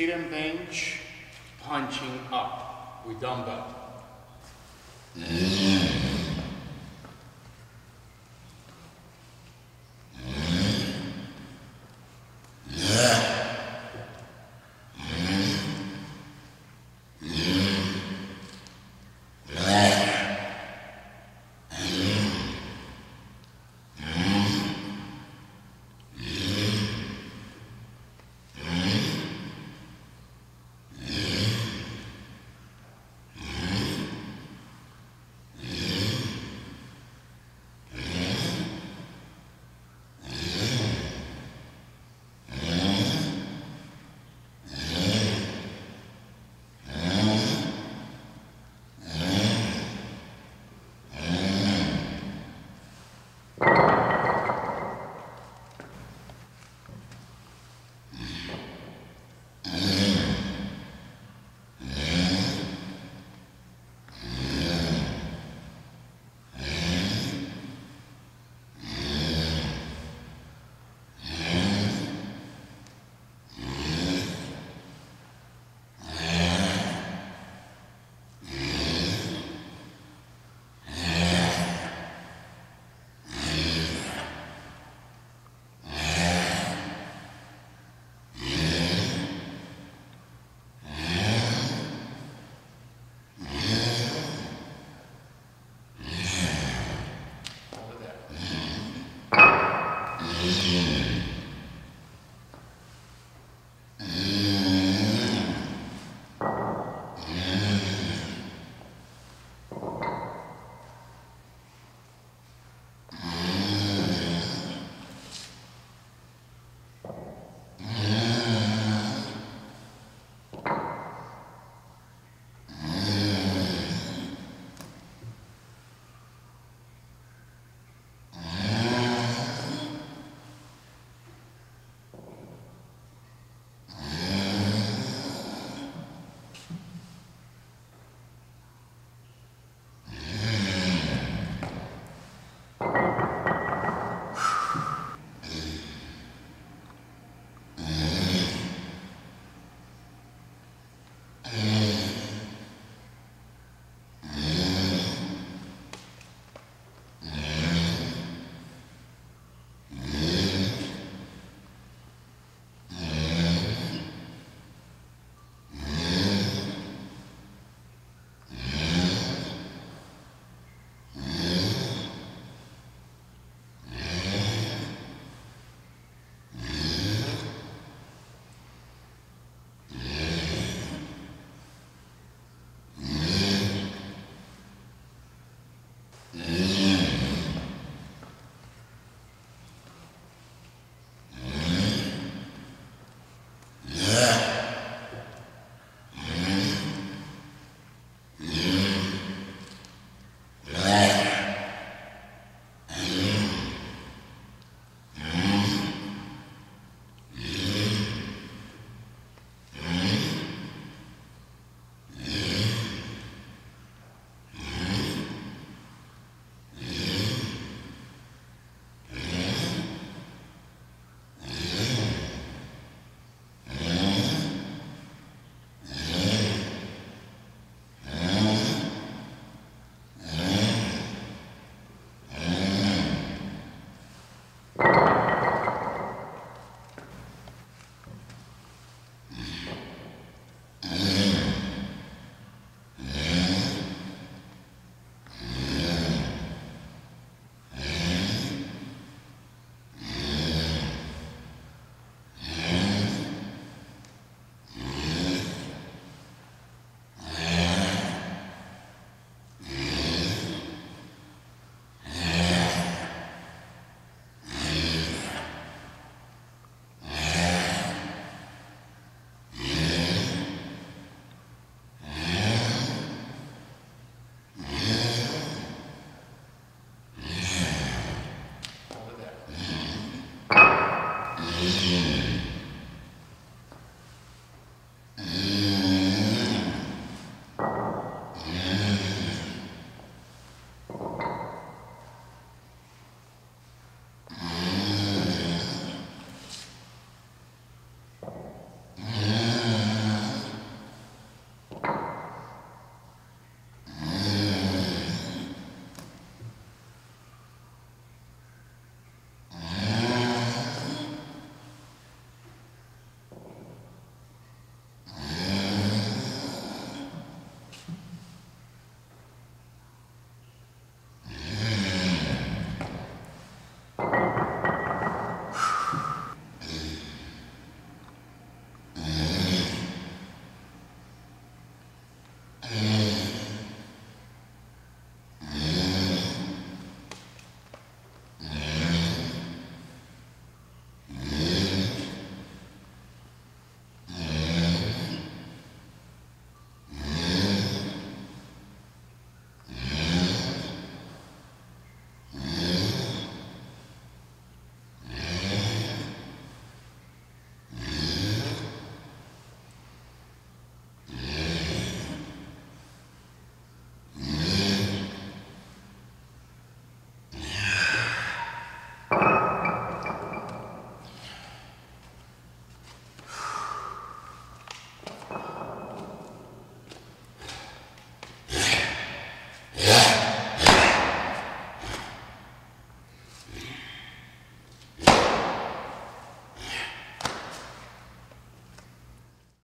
Sit and bench, punching up. With dumbbell. Over